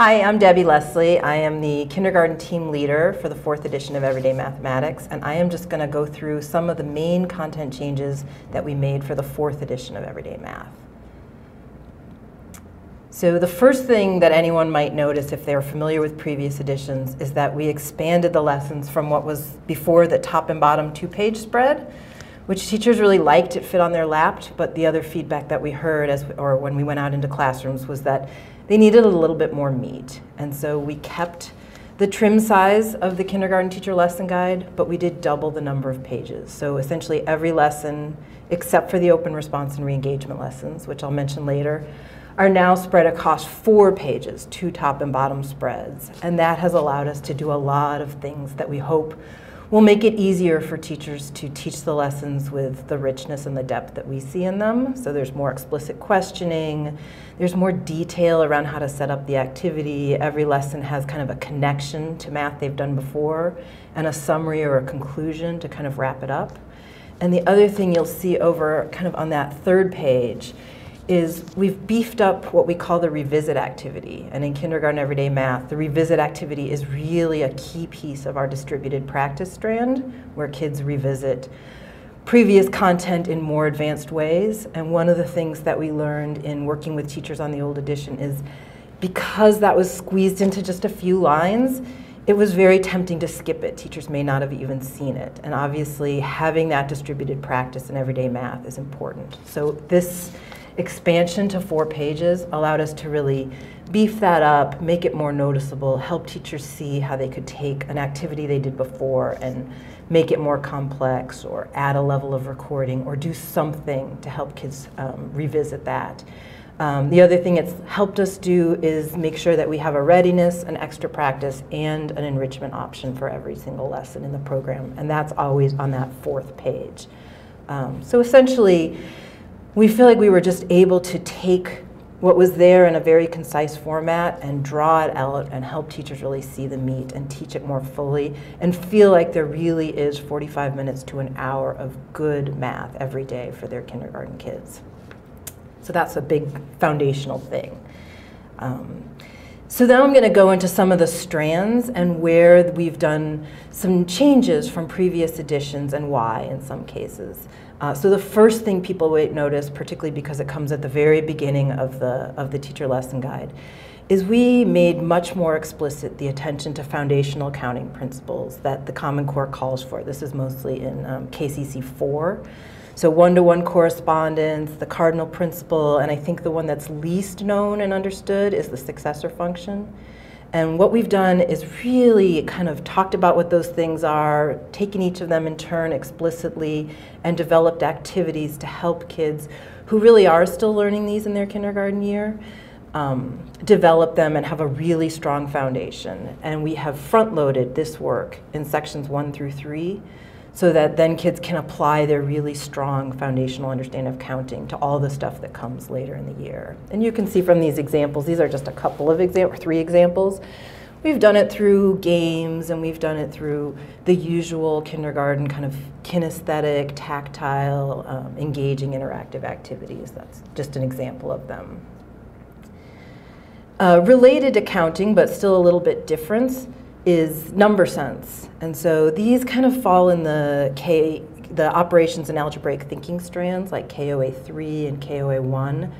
Hi, I'm Debbie Leslie. I am the kindergarten team leader for the fourth edition of Everyday Mathematics, and I am just going to go through some of the main content changes that we made for the fourth edition of Everyday Math. So the first thing that anyone might notice if they're familiar with previous editions is that we expanded the lessons from what was before the top and bottom two-page spread, which teachers really liked. It fit on their lap, but the other feedback that we heard as, or when we went out into classrooms was that they needed a little bit more meat. And so we kept the trim size of the kindergarten teacher lesson guide, but we did double the number of pages. So essentially every lesson, except for the open response and re-engagement lessons, which I'll mention later, are now spread across four pages, two top and bottom spreads. And that has allowed us to do a lot of things that we hope will make it easier for teachers to teach the lessons with the richness and the depth that we see in them. So there's more explicit questioning, there's more detail around how to set up the activity. Every lesson has kind of a connection to math they've done before and a summary or a conclusion to kind of wrap it up. And the other thing you'll see over kind of on that third page is we've beefed up what we call the revisit activity. And in kindergarten everyday math, the revisit activity is really a key piece of our distributed practice strand where kids revisit previous content in more advanced ways. And one of the things that we learned in working with teachers on the old edition is because that was squeezed into just a few lines, it was very tempting to skip it. Teachers may not have even seen it. And obviously having that distributed practice in everyday math is important. So this expansion to four pages allowed us to really beef that up, make it more noticeable, help teachers see how they could take an activity they did before and make it more complex or add a level of recording or do something to help kids um, revisit that. Um, the other thing it's helped us do is make sure that we have a readiness, an extra practice, and an enrichment option for every single lesson in the program. And that's always on that fourth page. Um, so essentially, we feel like we were just able to take what was there in a very concise format and draw it out and help teachers really see the meat and teach it more fully and feel like there really is 45 minutes to an hour of good math every day for their kindergarten kids. So that's a big foundational thing. Um, so now I'm going to go into some of the strands and where we've done some changes from previous editions and why in some cases. Uh, so the first thing people would notice, particularly because it comes at the very beginning of the, of the teacher lesson guide, is we made much more explicit the attention to foundational counting principles that the Common Core calls for. This is mostly in um, KCC 4. So one-to-one -one correspondence, the cardinal principle, and I think the one that's least known and understood is the successor function. And what we've done is really kind of talked about what those things are, taken each of them in turn explicitly, and developed activities to help kids who really are still learning these in their kindergarten year um, develop them and have a really strong foundation. And we have front loaded this work in sections one through three so that then kids can apply their really strong foundational understanding of counting to all the stuff that comes later in the year. And you can see from these examples, these are just a couple of examples, three examples. We've done it through games and we've done it through the usual kindergarten kind of kinesthetic, tactile, um, engaging interactive activities. That's just an example of them. Uh, related to counting, but still a little bit different, is number sense. And so these kind of fall in the K, the operations and algebraic thinking strands like KOA 3 and KOA 1.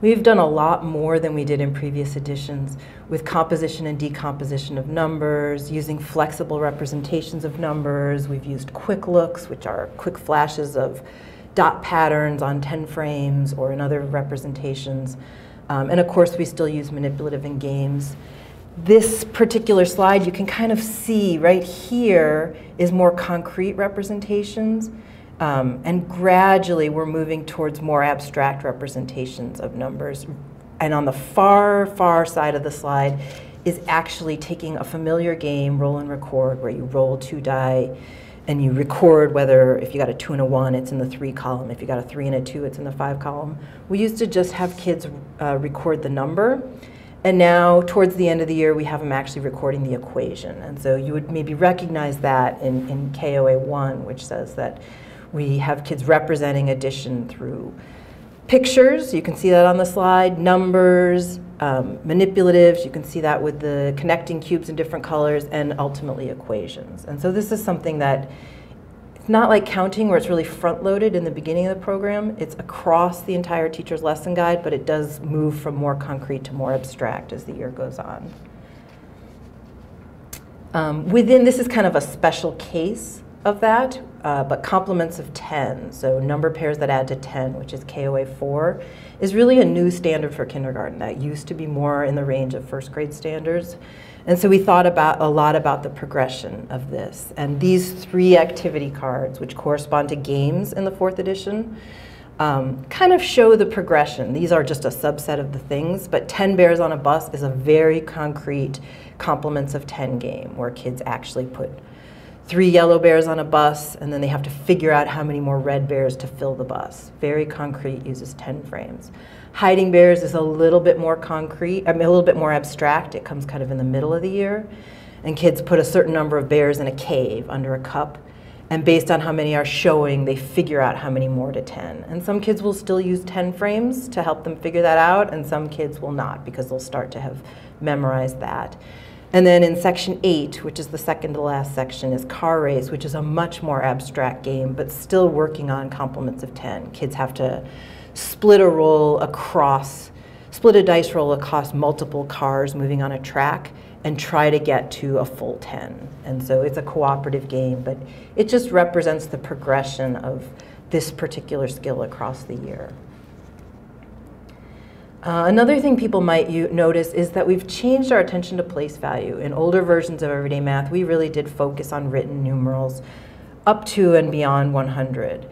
We've done a lot more than we did in previous editions with composition and decomposition of numbers, using flexible representations of numbers. We've used quick looks, which are quick flashes of dot patterns on 10 frames or in other representations. Um, and of course, we still use manipulative in games this particular slide, you can kind of see right here is more concrete representations. Um, and gradually we're moving towards more abstract representations of numbers. And on the far, far side of the slide is actually taking a familiar game, roll and record, where you roll two die and you record whether if you got a two and a one, it's in the three column. If you got a three and a two, it's in the five column. We used to just have kids uh, record the number and now, towards the end of the year, we have them actually recording the equation. And so you would maybe recognize that in, in KOA 1, which says that we have kids representing addition through pictures, you can see that on the slide, numbers, um, manipulatives. You can see that with the connecting cubes in different colors and ultimately equations. And so this is something that it's not like counting where it's really front loaded in the beginning of the program. It's across the entire teacher's lesson guide, but it does move from more concrete to more abstract as the year goes on. Um, within, this is kind of a special case of that, uh, but complements of 10, so number pairs that add to 10, which is KOA 4, is really a new standard for kindergarten. That used to be more in the range of first grade standards. And so we thought about a lot about the progression of this. And these three activity cards, which correspond to games in the fourth edition, um, kind of show the progression. These are just a subset of the things, but 10 Bears on a Bus is a very concrete complements of 10 game where kids actually put three yellow bears on a bus, and then they have to figure out how many more red bears to fill the bus. Very concrete, uses 10 frames. Hiding bears is a little bit more concrete, I mean, a little bit more abstract. It comes kind of in the middle of the year. And kids put a certain number of bears in a cave under a cup. And based on how many are showing, they figure out how many more to 10. And some kids will still use 10 frames to help them figure that out, and some kids will not because they'll start to have memorized that. And then in section eight, which is the second to last section, is car race, which is a much more abstract game, but still working on complements of 10. Kids have to split a roll across, split a dice roll across multiple cars moving on a track and try to get to a full 10. And so it's a cooperative game, but it just represents the progression of this particular skill across the year. Uh, another thing people might notice is that we've changed our attention to place value. In older versions of Everyday Math, we really did focus on written numerals up to and beyond 100.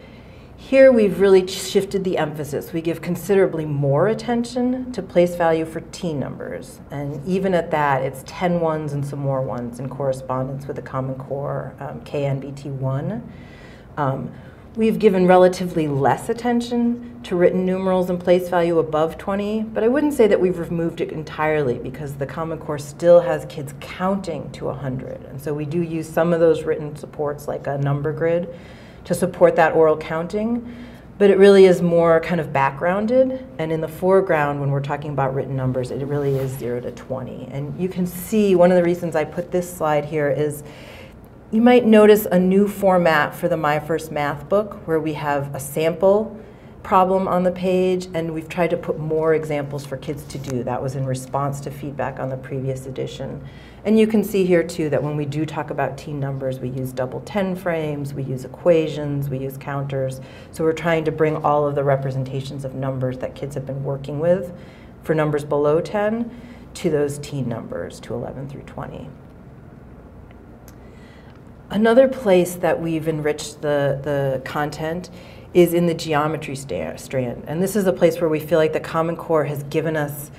Here we've really shifted the emphasis. We give considerably more attention to place value for teen numbers. And even at that, it's 10 ones and some more ones in correspondence with the Common Core um, KNBT1. Um, We've given relatively less attention to written numerals and place value above 20, but I wouldn't say that we've removed it entirely because the Common Core still has kids counting to 100. And so we do use some of those written supports like a number grid to support that oral counting, but it really is more kind of backgrounded. And in the foreground, when we're talking about written numbers, it really is 0 to 20. And you can see one of the reasons I put this slide here is you might notice a new format for the My First Math book where we have a sample problem on the page and we've tried to put more examples for kids to do. That was in response to feedback on the previous edition. And you can see here too that when we do talk about teen numbers, we use double 10 frames, we use equations, we use counters. So we're trying to bring all of the representations of numbers that kids have been working with for numbers below 10 to those teen numbers, to 11 through 20. Another place that we've enriched the, the content is in the geometry strand. And this is a place where we feel like the Common Core has given us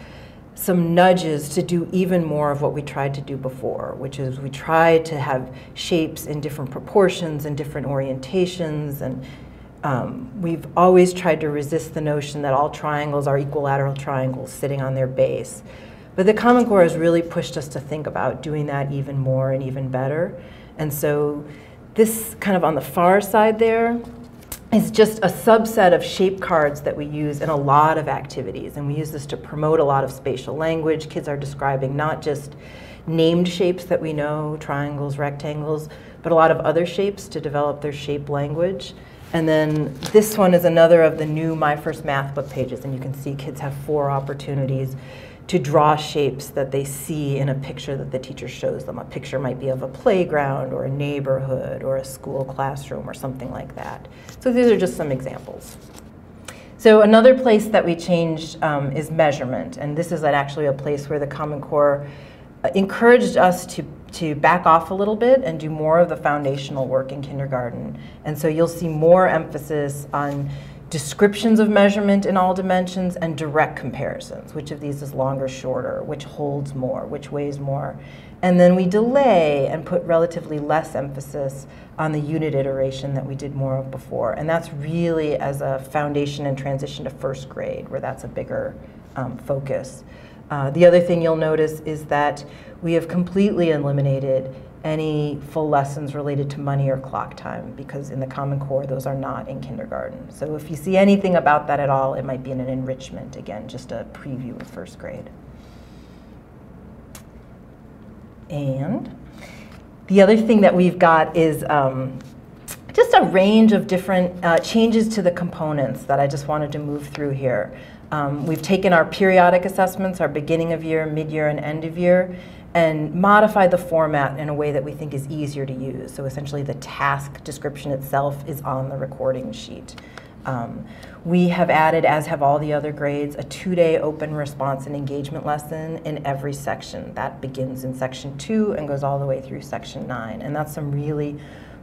some nudges to do even more of what we tried to do before, which is we tried to have shapes in different proportions and different orientations. And um, we've always tried to resist the notion that all triangles are equilateral triangles sitting on their base. But the Common Core has really pushed us to think about doing that even more and even better. And so this kind of on the far side there is just a subset of shape cards that we use in a lot of activities. And we use this to promote a lot of spatial language. Kids are describing not just named shapes that we know, triangles, rectangles, but a lot of other shapes to develop their shape language. And then this one is another of the new My First Math book pages. And you can see kids have four opportunities to draw shapes that they see in a picture that the teacher shows them. A picture might be of a playground or a neighborhood or a school classroom or something like that. So these are just some examples. So another place that we changed um, is measurement, and this is actually a place where the Common Core uh, encouraged us to, to back off a little bit and do more of the foundational work in kindergarten. And so you'll see more emphasis on descriptions of measurement in all dimensions, and direct comparisons. Which of these is longer, shorter, which holds more, which weighs more. And then we delay and put relatively less emphasis on the unit iteration that we did more of before. And that's really as a foundation and transition to first grade, where that's a bigger um, focus. Uh, the other thing you'll notice is that we have completely eliminated any full lessons related to money or clock time because in the Common Core those are not in kindergarten. So if you see anything about that at all, it might be in an enrichment, again, just a preview of first grade. And the other thing that we've got is um, just a range of different uh, changes to the components that I just wanted to move through here. Um, we've taken our periodic assessments, our beginning of year, mid-year, and end of year, and modify the format in a way that we think is easier to use. So essentially the task description itself is on the recording sheet. Um, we have added, as have all the other grades, a two-day open response and engagement lesson in every section. That begins in section two and goes all the way through section nine. And that's some really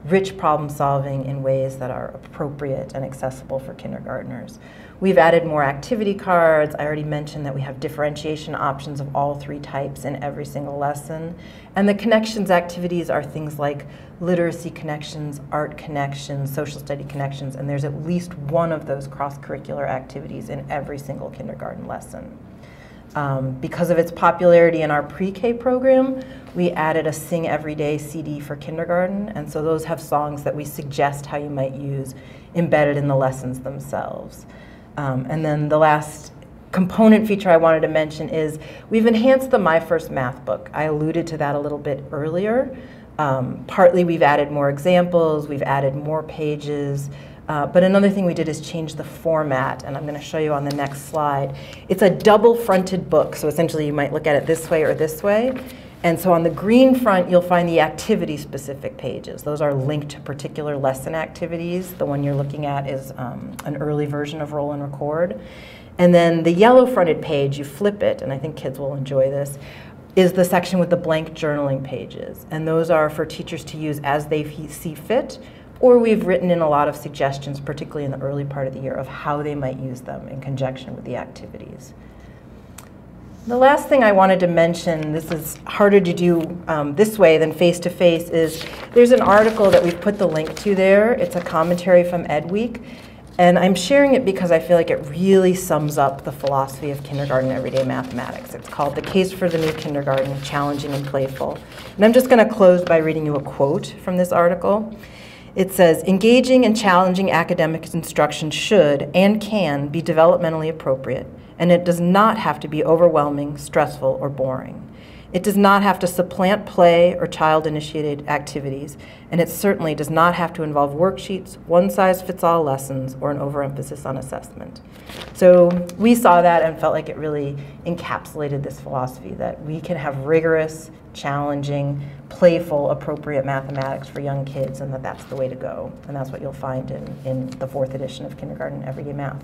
rich problem solving in ways that are appropriate and accessible for kindergartners. We've added more activity cards. I already mentioned that we have differentiation options of all three types in every single lesson. And the connections activities are things like literacy connections, art connections, social study connections, and there's at least one of those cross-curricular activities in every single kindergarten lesson. Um, because of its popularity in our pre-K program, we added a Sing Everyday CD for kindergarten, and so those have songs that we suggest how you might use embedded in the lessons themselves. Um, and then the last component feature I wanted to mention is we've enhanced the My First Math book. I alluded to that a little bit earlier. Um, partly we've added more examples, we've added more pages, uh, but another thing we did is change the format, and I'm going to show you on the next slide. It's a double-fronted book, so essentially you might look at it this way or this way. And so on the green front, you'll find the activity-specific pages. Those are linked to particular lesson activities. The one you're looking at is um, an early version of Roll and Record. And then the yellow fronted page, you flip it, and I think kids will enjoy this, is the section with the blank journaling pages. And those are for teachers to use as they see fit, or we've written in a lot of suggestions, particularly in the early part of the year, of how they might use them in conjunction with the activities. The last thing I wanted to mention, this is harder to do um, this way than face-to-face, -face, is there's an article that we've put the link to there. It's a commentary from Ed Week. And I'm sharing it because I feel like it really sums up the philosophy of kindergarten everyday mathematics. It's called The Case for the New Kindergarten, Challenging and Playful. And I'm just going to close by reading you a quote from this article. It says, engaging and challenging academic instruction should and can be developmentally appropriate and it does not have to be overwhelming, stressful, or boring. It does not have to supplant play or child-initiated activities, and it certainly does not have to involve worksheets, one-size-fits-all lessons, or an overemphasis on assessment. So we saw that and felt like it really encapsulated this philosophy that we can have rigorous, challenging, playful, appropriate mathematics for young kids, and that that's the way to go. And that's what you'll find in, in the fourth edition of Kindergarten Everyday Math.